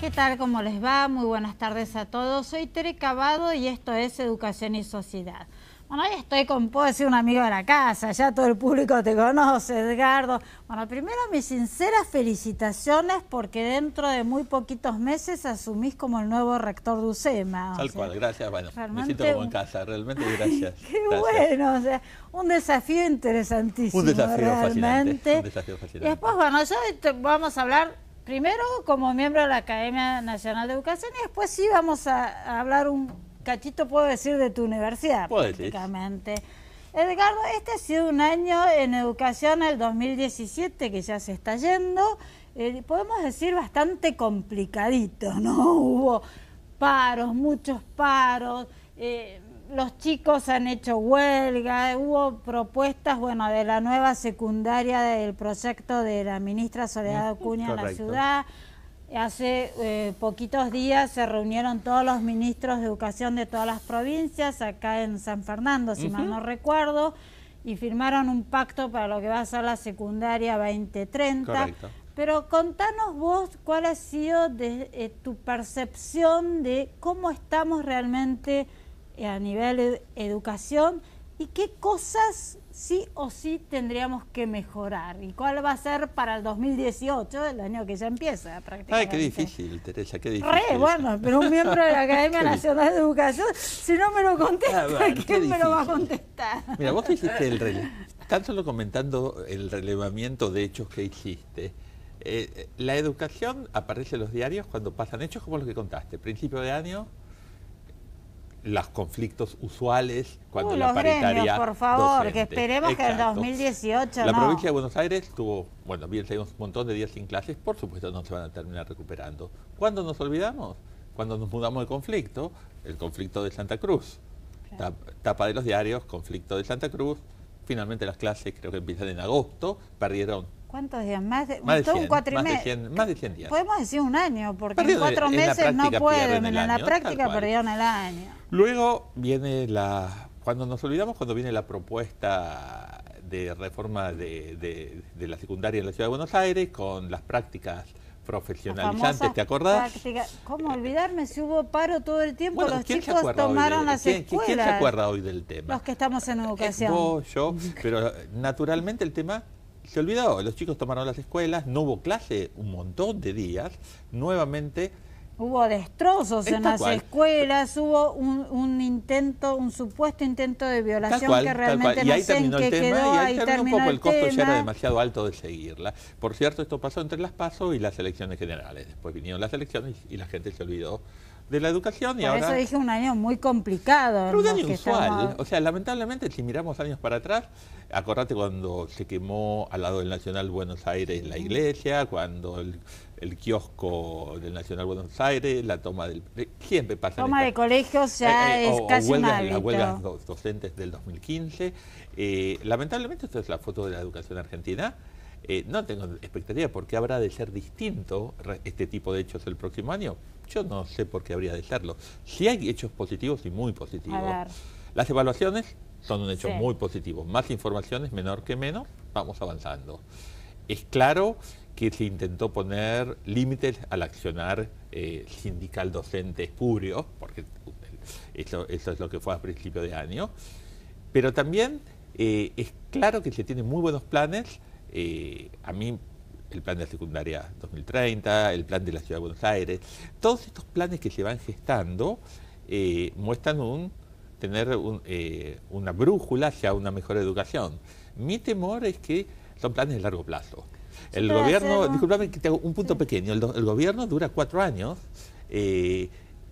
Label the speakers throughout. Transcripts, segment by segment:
Speaker 1: ¿Qué tal? ¿Cómo les va? Muy buenas tardes a todos. Soy Tere Cavado y esto es Educación y Sociedad. Bueno, hoy estoy con, puedo decir, un amigo de la casa, ya todo el público te conoce, Edgardo. Bueno, primero mis sinceras felicitaciones porque dentro de muy poquitos meses asumís como el nuevo rector de UCEMA.
Speaker 2: Tal cual, gracias. Bueno, me siento como en casa, realmente gracias.
Speaker 1: Qué bueno, o sea, un desafío interesantísimo.
Speaker 2: Un desafío
Speaker 1: realmente.
Speaker 2: Un desafío fascinante.
Speaker 1: Y después, bueno, yo vamos a hablar primero como miembro de la Academia Nacional de Educación y después sí vamos a hablar un cachito puedo decir de tu universidad prácticamente. Edgardo, este ha sido un año en educación, el 2017, que ya se está yendo, eh, podemos decir bastante complicadito, ¿no? Hubo paros, muchos paros, eh, los chicos han hecho huelga, hubo propuestas, bueno, de la nueva secundaria del proyecto de la ministra Soledad Acuña en la ciudad, Hace eh, poquitos días se reunieron todos los ministros de educación de todas las provincias, acá en San Fernando, si mal no recuerdo, y firmaron un pacto para lo que va a ser la secundaria 2030. Pero contanos vos cuál ha sido de, eh, tu percepción de cómo estamos realmente a nivel educación y qué cosas sí o sí tendríamos que mejorar. ¿Y cuál va a ser para el 2018, el año que ya empieza prácticamente?
Speaker 2: Ay, qué difícil, Teresa, qué difícil.
Speaker 1: Re, bueno, pero un miembro de la Academia Nacional de Educación, si no me lo contesta, ah, ¿quién me lo va a contestar?
Speaker 2: Mira, vos hiciste el relevo, tan solo comentando el relevamiento de hechos que hiciste. Eh, la educación aparece en los diarios cuando pasan hechos como los que contaste. Principio de año, los conflictos usuales cuando la paritaria
Speaker 1: por favor, que esperemos que el 2018
Speaker 2: La provincia de Buenos Aires tuvo, bueno, bien, un montón de días sin clases, por supuesto no se van a terminar recuperando. ¿Cuándo nos olvidamos? Cuando nos mudamos de conflicto, el conflicto de Santa Cruz. Tapa de los diarios, conflicto de Santa Cruz. Finalmente las clases creo que empiezan en agosto, perdieron
Speaker 1: ¿Cuántos días? Más de,
Speaker 2: más de, 100, cuatro más, de 100, más de 100 días.
Speaker 1: Podemos decir un año, porque en cuatro meses no pueden, en la práctica perdieron el año.
Speaker 2: Luego viene la, cuando nos olvidamos, cuando viene la propuesta de reforma de, de, la secundaria en la Ciudad de Buenos Aires, con las prácticas profesionalizantes, ¿te acordás?
Speaker 1: ¿Cómo olvidarme si hubo paro todo el tiempo? los chicos tomaron las escuelas.
Speaker 2: ¿Quién se acuerda hoy del tema?
Speaker 1: Los que estamos en educación.
Speaker 2: vos, yo, pero naturalmente el tema se olvidó, los chicos tomaron las escuelas, no hubo clase un montón de días, nuevamente...
Speaker 1: Hubo destrozos en las escuelas, hubo un, intento, un supuesto intento de violación que realmente no sé en qué quedó,
Speaker 2: y ahí, terminó un poco el, costo ya era demasiado alto de seguirla. Por cierto, esto pasó entre las PASO y las elecciones generales. Después vinieron las elecciones y la gente se olvidó de la educación y
Speaker 1: Por
Speaker 2: ahora...
Speaker 1: eso dije un año muy complicado.
Speaker 2: Pero un año usual. O sea, lamentablemente, si miramos años para atrás, acordate cuando se quemó al lado del Nacional Buenos Aires la iglesia, cuando el, kiosco del Nacional Buenos Aires, la toma del... Siempre pasa...
Speaker 1: Toma de colegios ya eh, eh, es casi
Speaker 2: huelgas, Las huelgas docentes del 2015. Eh, lamentablemente, esta es la foto de la educación argentina. no tengo expectativa porque habrá de ser distinto este tipo de hechos el próximo año. Yo no sé por qué habría de serlo. Si hay hechos positivos y muy positivos. Las evaluaciones son un hecho muy positivo. Más informaciones, menor que menos, vamos avanzando. Es claro que se intentó poner límites al accionar eh, sindical docente espurio, porque eso, eso, es lo que fue a principio de año, pero también eh, es claro que se tienen muy buenos planes. Eh, a mí el plan de la secundaria 2030, el plan de la Ciudad de Buenos Aires, todos estos planes que se van gestando eh, muestran un tener eh, una brújula hacia una mejor educación. Mi temor es que son planes de largo plazo. El gobierno, disculpame que te hago un punto pequeño, el, gobierno dura cuatro años eh,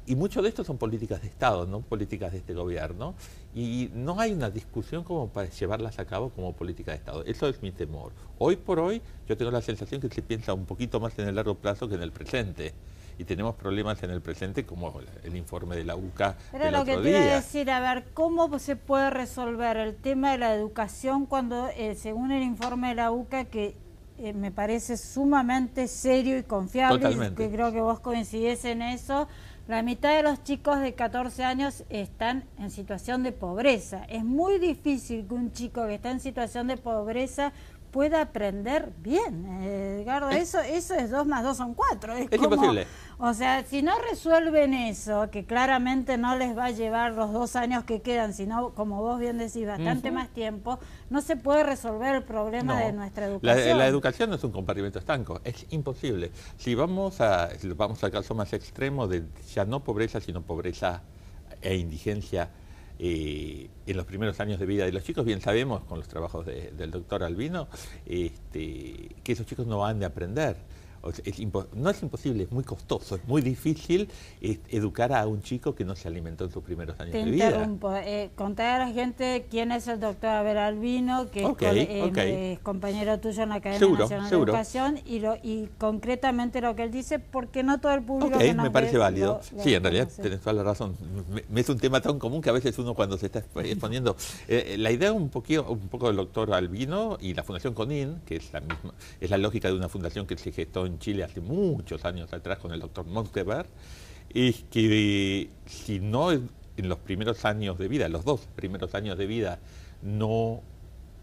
Speaker 2: y mucho de esto son políticas de Estado, no políticas de este gobierno, y no hay una discusión como para llevarlas a cabo como política de Estado. Eso es mi temor. Hoy por hoy yo tengo la sensación que se piensa un poquito más en el largo plazo que en el presente. Y tenemos problemas en el presente como el informe de la UCA
Speaker 1: Pero
Speaker 2: del
Speaker 1: lo que
Speaker 2: te
Speaker 1: iba a decir, a ver, ¿cómo se puede resolver el tema de la educación cuando, eh, según el informe de la UCA, que eh, me parece sumamente serio y confiable, y que creo que vos coincidís en eso, la mitad de los chicos de 14 años están en situación de pobreza. Es muy difícil que un chico que está en situación de pobreza pueda aprender bien. Edgardo, eso, eso es 2 más 2 son 4.
Speaker 2: Es, imposible.
Speaker 1: O sea, si no resuelven eso, que claramente no les va a llevar los dos años que quedan, sino, como vos bien decís, bastante más tiempo, no se puede resolver el problema de nuestra educación.
Speaker 2: La, la, educación no es un compartimento estanco, es imposible. Si vamos, a, vamos al caso más extremo de ya no pobreza, sino pobreza e indigencia, eh, en los primeros años de vida de los chicos, bien sabemos con los trabajos del doctor Albino, este, que esos chicos no van de aprender no es imposible, es muy costoso, es muy difícil educar a un chico que no se alimentó en sus primeros años de vida.
Speaker 1: Interrumpo. Eh, contar a la gente quién es el doctor Abel Albino, que eh, es, compañero tuyo en la Academia Nacional de Educación, y, lo, y concretamente lo que él dice, porque no todo el público...
Speaker 2: Ok, me parece válido. sí, en realidad tienes toda la razón. Me, es un tema tan común que a veces uno cuando se está exponiendo... Eh, la idea un, poquito, un poco del doctor Albino y la Fundación CONIN, que es la misma, es la lógica de una fundación que se gestó en Chile hace muchos años atrás con el doctor Montever, es que si no en los primeros años de vida, los dos primeros años de vida, no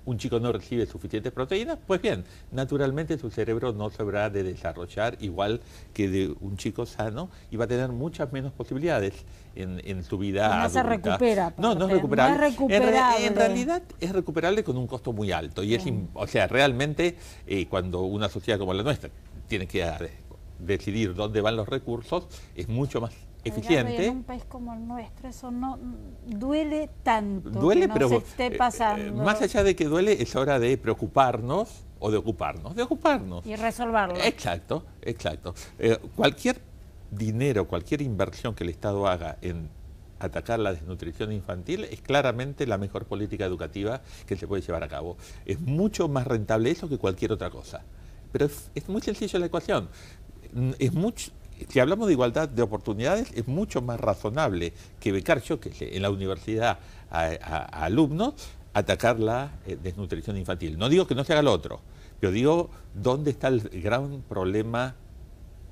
Speaker 2: un chico no recibe suficientes proteínas, pues bien, naturalmente su cerebro no se habrá de desarrollar igual que de un chico sano y va a tener muchas menos posibilidades en, su vida.
Speaker 1: No se recupera.
Speaker 2: No, no es recuperable. En, realidad es recuperable con un costo muy alto. Y es, o sea, realmente eh, cuando una sociedad como la nuestra tiene que decidir dónde van los recursos, es mucho más eficiente.
Speaker 1: En un país como el nuestro eso no duele tanto. Duele, pero se esté eh, pasando.
Speaker 2: más allá de que duele, es hora de preocuparnos o de ocuparnos, de ocuparnos.
Speaker 1: Y resolverlo.
Speaker 2: Exacto, exacto. Eh, cualquier dinero, cualquier inversión que el Estado haga en atacar la desnutrición infantil es claramente la mejor política educativa que se puede llevar a cabo. Es mucho más rentable eso que cualquier otra cosa. Pero es, muy sencillo la ecuación. Es mucho, si hablamos de igualdad de oportunidades, es mucho más razonable que becar que en la universidad a, alumnos atacar la eh, desnutrición infantil. No digo que no se haga lo otro, pero digo dónde está el gran problema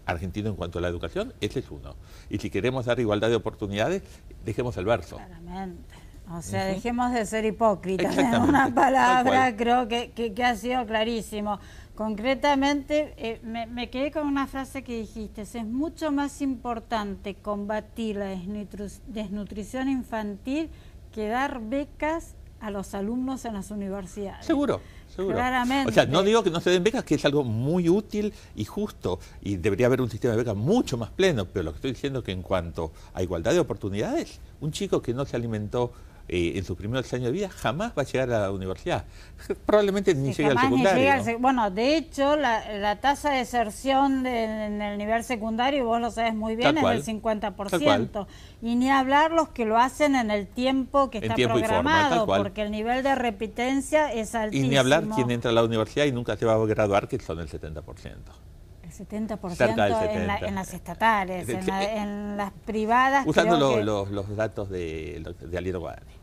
Speaker 2: argentino en cuanto a la educación, ese es uno. Y si queremos dar igualdad de oportunidades, dejemos el verso.
Speaker 1: Claramente. O sea, dejemos de ser hipócritas. Una palabra creo que, que ha sido clarísimo. Concretamente, eh, me, quedé con una frase que dijiste, es mucho más importante combatir la desnutrición infantil que dar becas a los alumnos en las universidades.
Speaker 2: Seguro, seguro. Claramente. O sea, no digo que no se den becas, que es algo muy útil y justo, y debería haber un sistema de becas mucho más pleno, pero lo que estoy diciendo es que en cuanto a igualdad de oportunidades, un chico que no se alimentó eh, en sus primeros años de vida jamás va a llegar a la universidad. Probablemente ni llega al secundario.
Speaker 1: bueno, de hecho, la, tasa de deserción en el nivel secundario, vos lo sabes muy bien, es del 50%. Y ni hablar los que lo hacen en el tiempo que está programado, porque el nivel de repitencia es altísimo.
Speaker 2: Y ni hablar quien entra a la universidad y nunca se va a graduar, que son el
Speaker 1: 70%. El 70%, En, en, las estatales, en, las privadas.
Speaker 2: Usando los, datos de, de Aliero Guadani.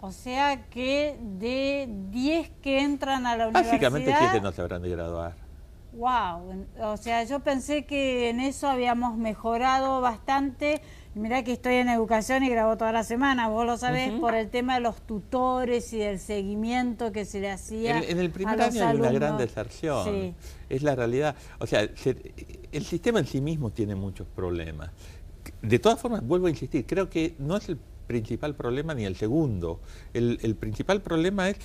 Speaker 1: O sea que de 10 que entran a la universidad...
Speaker 2: Básicamente 7 no se habrán de graduar.
Speaker 1: Wow, o sea, yo pensé que en eso habíamos mejorado bastante. Mirá que estoy en educación y grabo toda la semana, vos lo sabés, por el tema de los tutores y del seguimiento que se le hacía.
Speaker 2: En, el primer año hay una gran deserción, es la realidad. O sea, el sistema en sí mismo tiene muchos problemas. De todas formas, vuelvo a insistir, creo que no es el principal problema ni el segundo. El, el principal problema es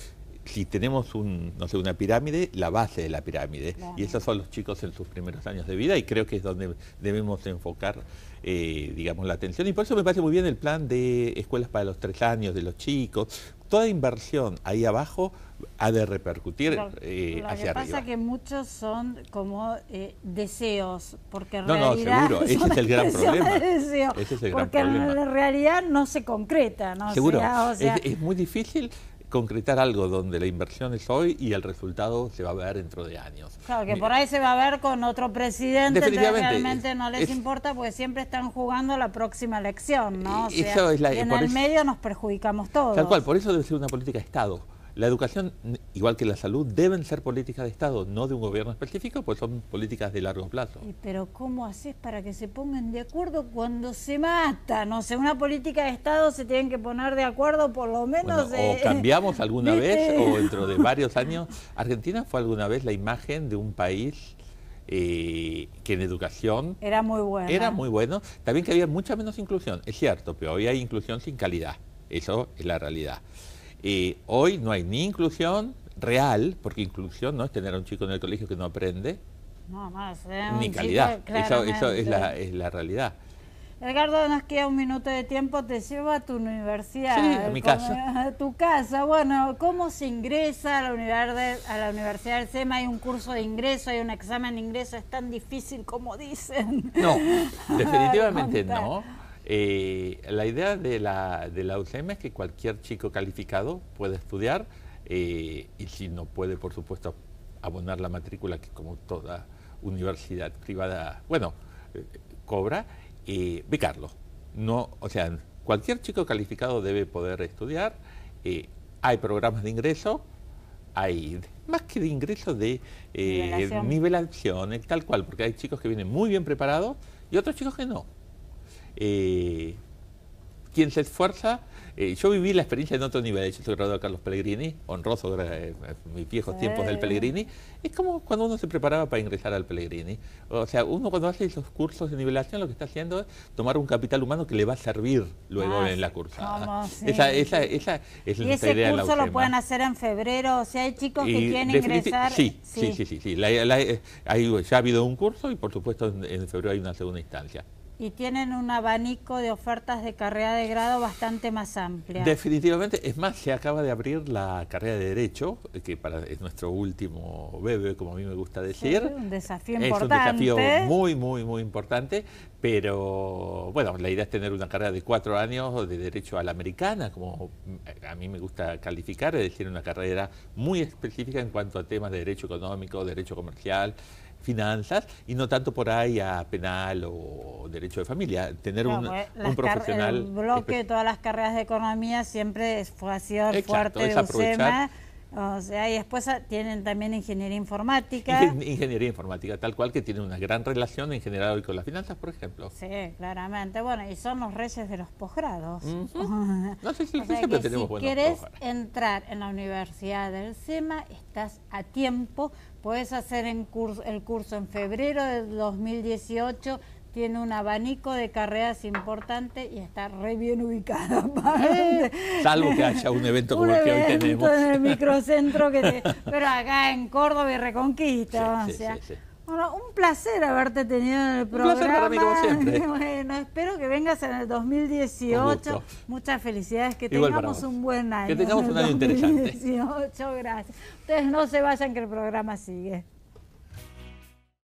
Speaker 2: si tenemos un, no sé, una pirámide, la base de la pirámide. Y esos son los chicos en sus primeros años de vida y creo que es donde debemos enfocar, eh, digamos, la atención. Y por eso me parece muy bien el plan de escuelas para los tres años de los chicos. Toda inversión ahí abajo ha de repercutir eh, lo que
Speaker 1: pasa que muchos son como eh, deseos, porque en
Speaker 2: no,
Speaker 1: realidad
Speaker 2: no, seguro, ese es el gran problema. ese
Speaker 1: es el porque en realidad no se concreta, ¿no?
Speaker 2: Seguro, es, muy difícil concretar algo donde la inversión es hoy y el resultado se va a ver dentro de años.
Speaker 1: Claro, que por ahí se va a ver con otro presidente, realmente no les importa porque siempre están jugando la próxima elección, ¿no? O sea, en el medio nos perjudicamos todos.
Speaker 2: Tal cual, por eso debe ser una política de Estado la educación, igual que la salud, deben ser políticas de Estado, no de un gobierno específico, pues son políticas de largo plazo.
Speaker 1: Pero ¿cómo haces para que se pongan de acuerdo cuando se matan? No sé, una política de Estado se tienen que poner de acuerdo por lo menos...
Speaker 2: o cambiamos alguna vez, o dentro de varios años. Argentina fue alguna vez la imagen de un país eh, que en educación...
Speaker 1: Era muy bueno.
Speaker 2: Era muy bueno. También que había mucha menos inclusión, es cierto, pero hoy hay inclusión sin calidad. Eso es la realidad. Eh, hoy no hay ni inclusión real, porque inclusión no es tener a un chico en el colegio que no aprende,
Speaker 1: no, más,
Speaker 2: ni calidad. eso, eso es, la, es la realidad.
Speaker 1: Edgardo, nos queda un minuto de tiempo, te llevo a tu universidad.
Speaker 2: Sí, a mi casa.
Speaker 1: A tu casa. Bueno, ¿cómo se ingresa a la, universidad, a la Universidad del SEMA? ¿Hay un curso de ingreso, hay un examen de ingreso? ¿Es tan difícil como dicen?
Speaker 2: No, definitivamente no. Eh, la idea de la, de la UCM es que cualquier chico calificado puede estudiar eh, y si no puede, por supuesto, abonar la matrícula que como toda universidad privada, bueno, eh, cobra eh, becarlo. No, o sea, cualquier chico calificado debe poder estudiar. Hay programas de ingreso, hay más que de ingreso de eh, nivelación. tal cual, porque hay chicos que vienen muy bien preparados y otros chicos que no. Eh, quien se esfuerza eh, yo viví la experiencia en otro nivel. Yo soy graduado de Carlos Pellegrini, honroso, eh, mis viejos tiempos del Pellegrini. Es como cuando uno se preparaba para ingresar al Pellegrini. O sea, uno cuando hace esos cursos de nivelación lo que está haciendo es tomar un capital humano que le va a servir luego ah, en la cursada. Esa, esa, esa es
Speaker 1: ¿Y ese curso lo pueden hacer en febrero? O sea, hay chicos que quieren ingresar.
Speaker 2: Sí, sí, sí, sí. sí, eh, ya ha habido un curso y por supuesto en febrero hay una segunda instancia
Speaker 1: y tienen un abanico de ofertas de carrera de grado bastante más amplia.
Speaker 2: Definitivamente, es más, se acaba de abrir la carrera de Derecho, que para, es nuestro último bebé, como a mí me gusta decir.
Speaker 1: Es un desafío importante.
Speaker 2: Es un desafío muy, muy, muy importante, pero bueno, la idea es tener una carrera de cuatro años de Derecho a la Americana, como a mí me gusta calificar, es decir, una carrera muy específica en cuanto a temas de Derecho Económico, Derecho Comercial, finanzas y no tanto por ahí a penal o derecho de familia. Tener un, pues, un, profesional.
Speaker 1: El bloque de todas las carreras de economía siempre fue, ha sido el fuerte de UCEMA. O sea, y después tienen también ingeniería informática.
Speaker 2: Ingeniería informática, tal cual que tiene una gran relación en general hoy con las finanzas, por ejemplo.
Speaker 1: Sí, claramente. Bueno, y son los reyes de los posgrados.
Speaker 2: No sé si o sea tenemos
Speaker 1: si quieres entrar en la Universidad del SEMA, estás a tiempo Puedes hacer el curso en febrero de 2018 tiene un abanico de carreras importante y está re bien ubicado.
Speaker 2: Salvo que haya un evento como el que hoy tenemos.
Speaker 1: en el microcentro, que pero acá en Córdoba y Reconquista. o sea, bueno, un placer haberte tenido en el programa. Un
Speaker 2: placer para mí, como siempre.
Speaker 1: Bueno, espero que vengas en el 2018. Muchas felicidades, que tengamos un buen año.
Speaker 2: Que tengamos un año
Speaker 1: 2018, gracias. Ustedes no se vayan que el programa sigue.